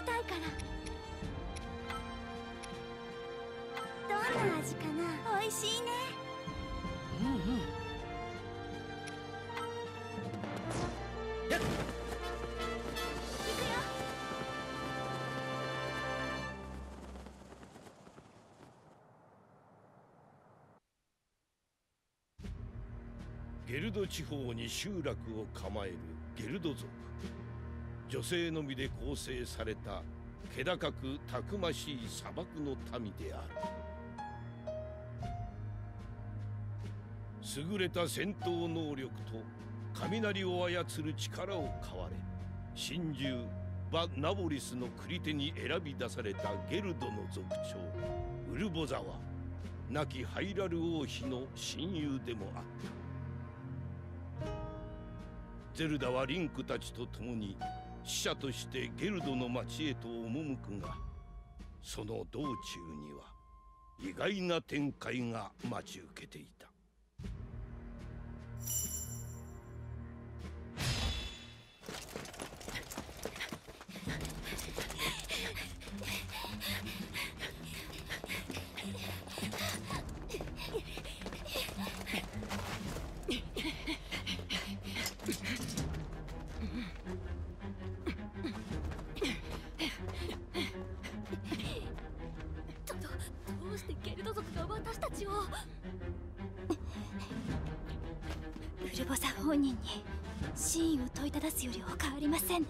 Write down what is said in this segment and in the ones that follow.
びたいから。どんな味かな？美味しいね。うんうん。ゲルド地方に集落を構えるゲルド族女性のみで構成された気高くたくましい砂漠の民である。優れた戦闘能力と雷を操る力を買われ神獣バ・ナボリスの繰り手に選び出されたゲルドの族長ウルボザは亡きハイラル王妃の親友でもあった。ゼルダはリンクたちと共に使者としてゲルドの町へと赴くがその道中には意外な展開が待ち受けていた。どどどうしてゲルド族が私たちを？ウルボサ本人に真意を問いただすより他ありません。ね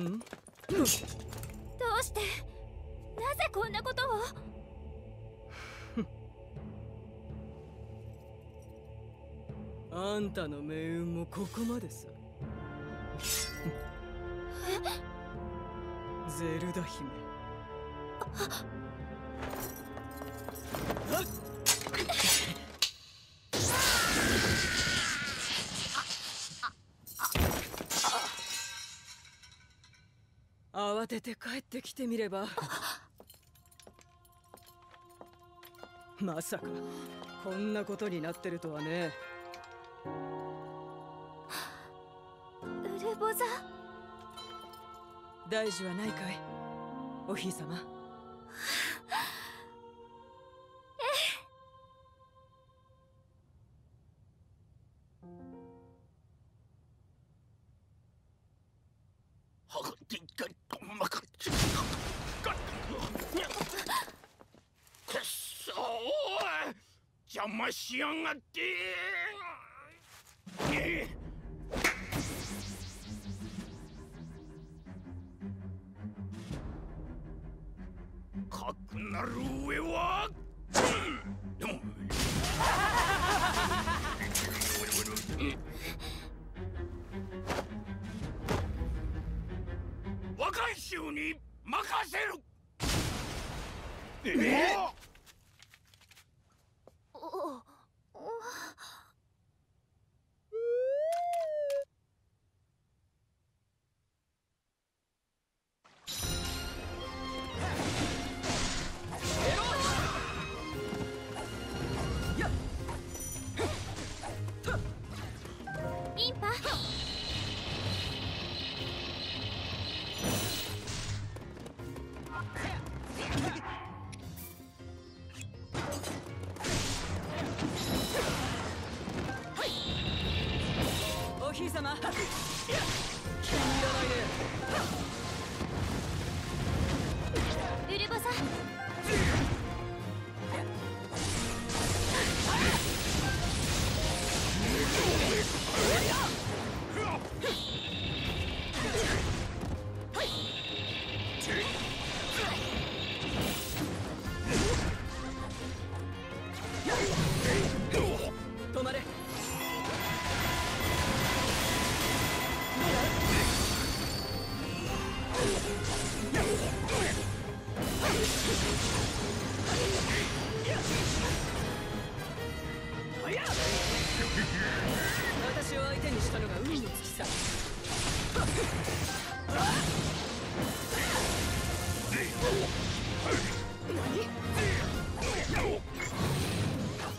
ん。どうして？なぜこんなことを？あんたの命運もここまでさ。ゼルダ姫てて帰ってきてみれば。まさかこんなことになってるとはね。ウルボザ。大事はないかいお姫様しやがってえかくなる上は。若い衆に任せる。えお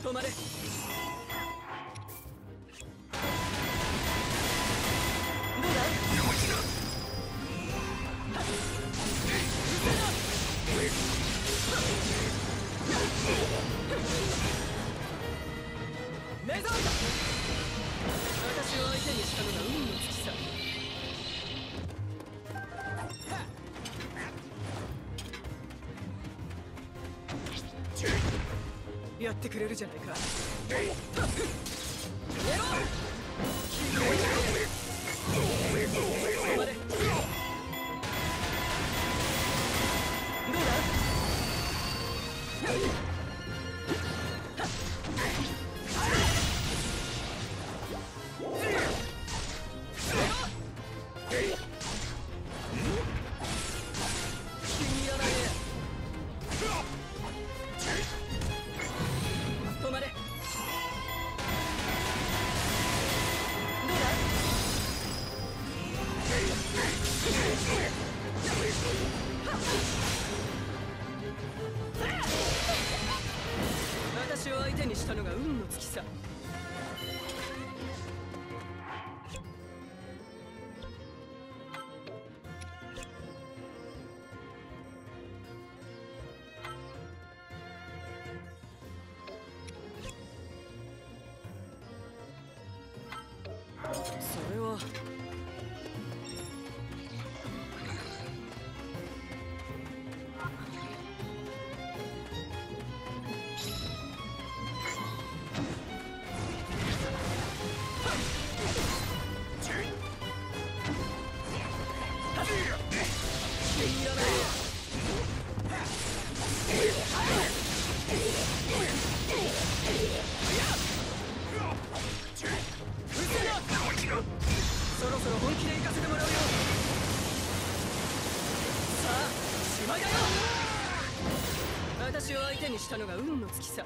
止まれ。ってくれるじゃないか。したのが運の月さ。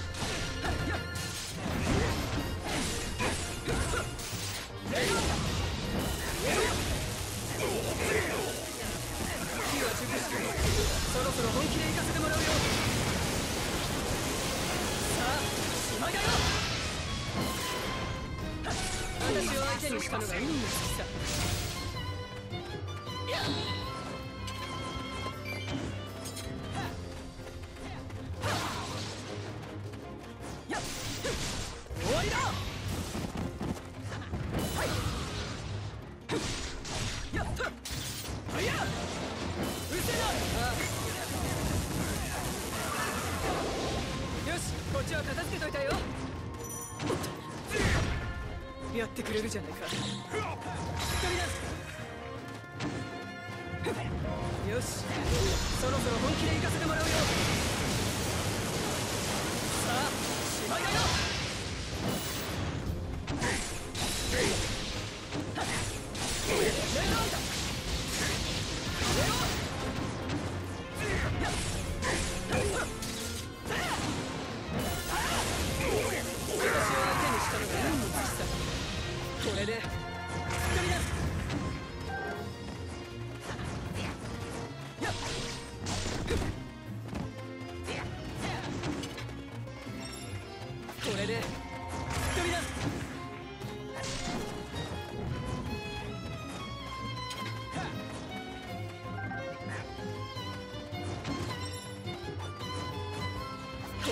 やってくれるじゃないか。よし。そろそろ本気で行かせてもらうよ。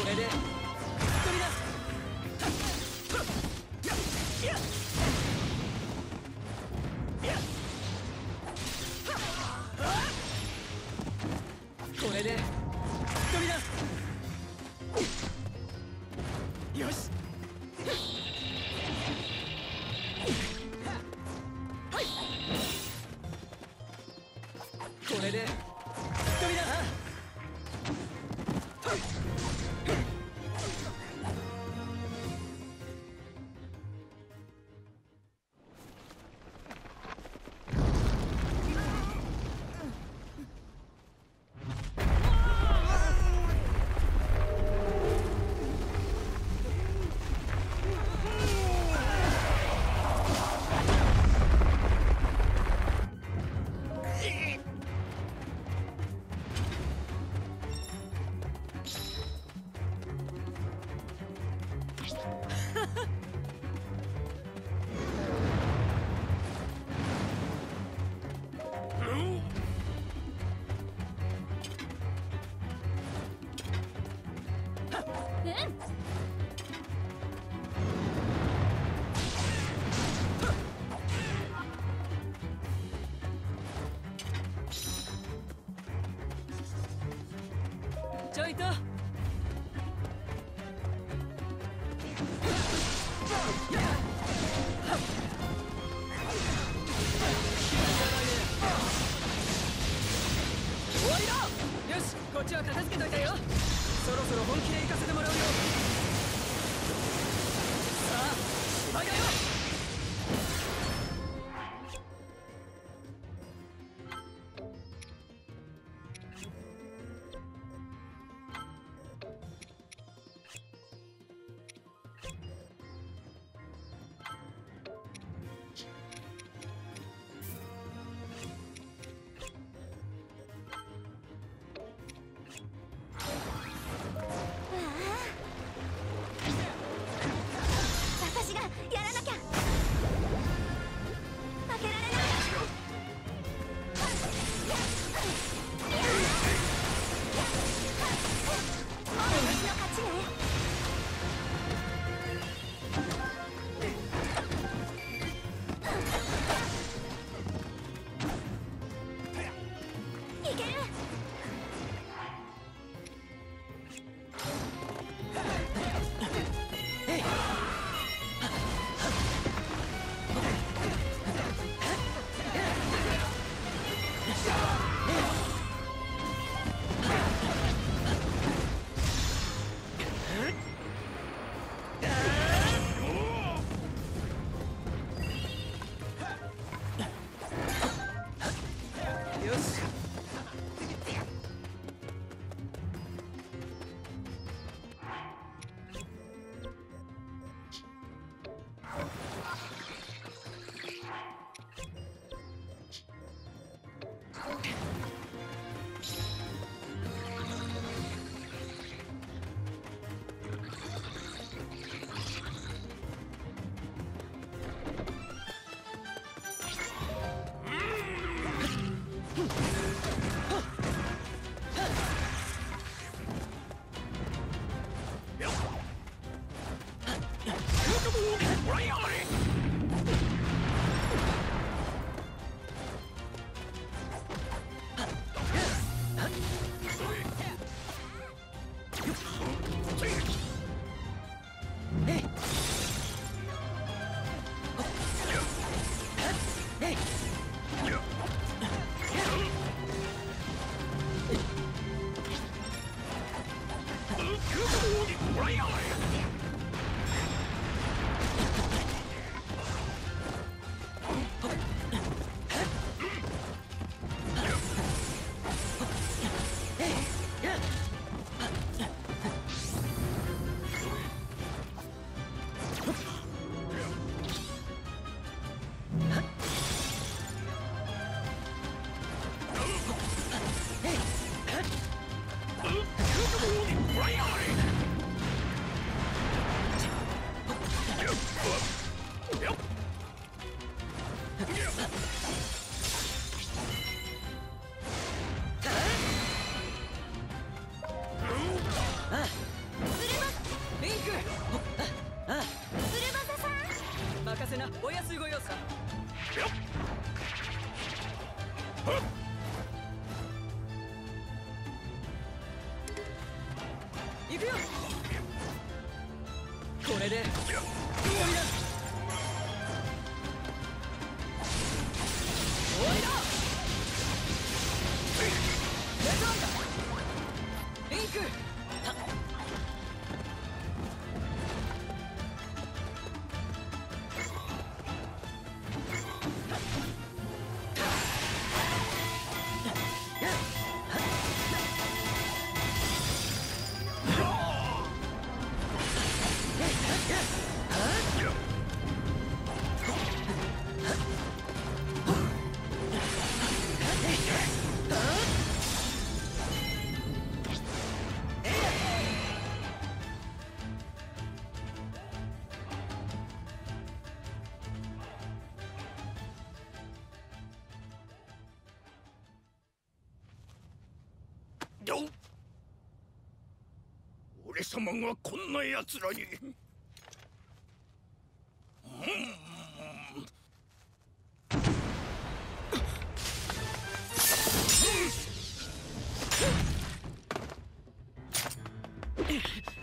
れで。よしこっちは片付けといたよ。そろそろ本気で行かせてもらうよ。さあ芝居よ。Yes. 様がこんな奴らに。皇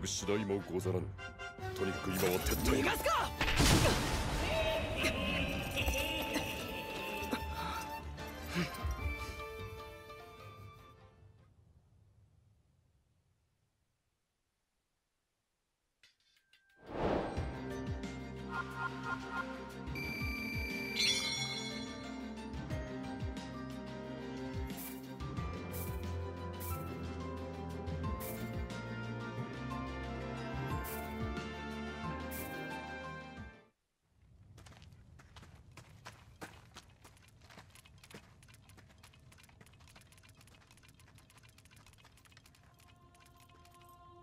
面目次第もござらぬ。とにかく今は撤退。逃がすか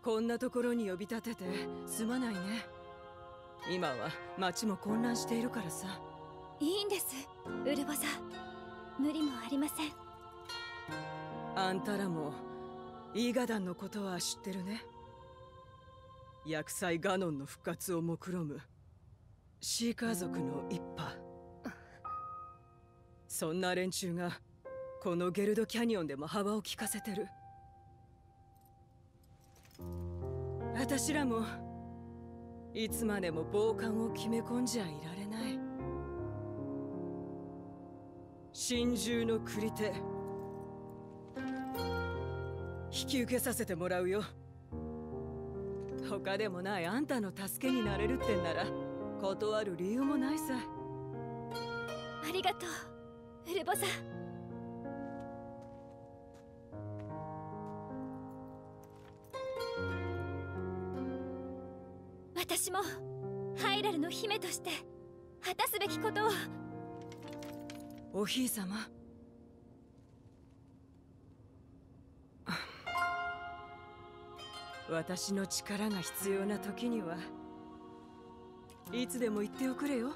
こんなところに呼び立ててすまないね。今は町も混乱しているからさ。いいんです。ウルボザ無理もありません。あんたらもイーガダンのことは知ってるね。薬剤ガノンの復活を目論む。シーカー族の一派。そんな連中がこのゲルドキャニオンでも幅を利かせてる私らもいつまでも傍観を決め込んじゃいられない。真珠の繰り手引き受けさせてもらうよ。他でもないあんたの助けになれるってんなら断る理由もないさ。ありがとうウルボさん。私もハイラルの姫として果たすべきことを。お姫様私の力が必要な時にはいつでも言っておくれよ。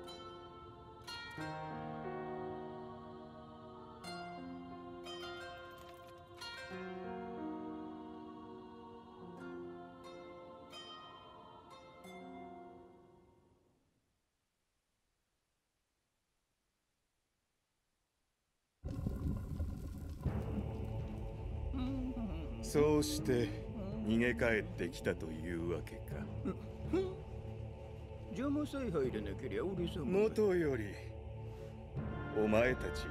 そうして逃げ帰ってきたというわけか。邪魔さえ入れなけりゃ俺様もとよりお前たち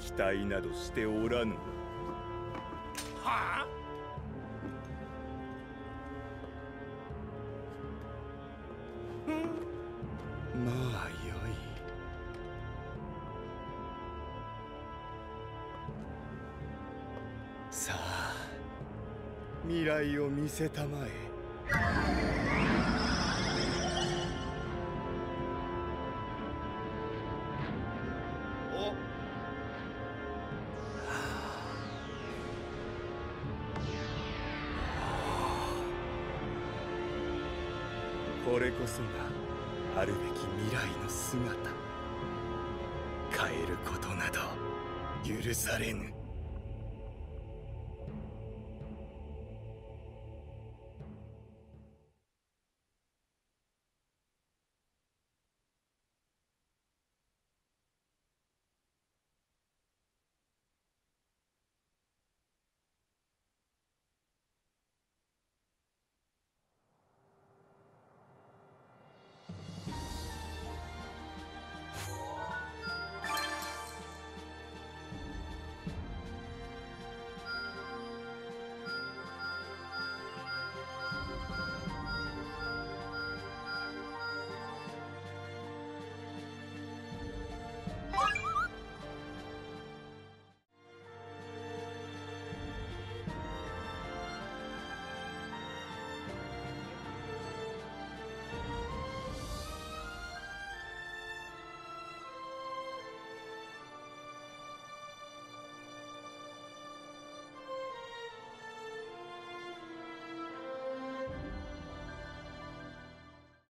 期待などしておらぬ。はあ？まあよい。さあ未来を見せたまえ。これこそがあるべき未来の姿。変えることなど許されぬ。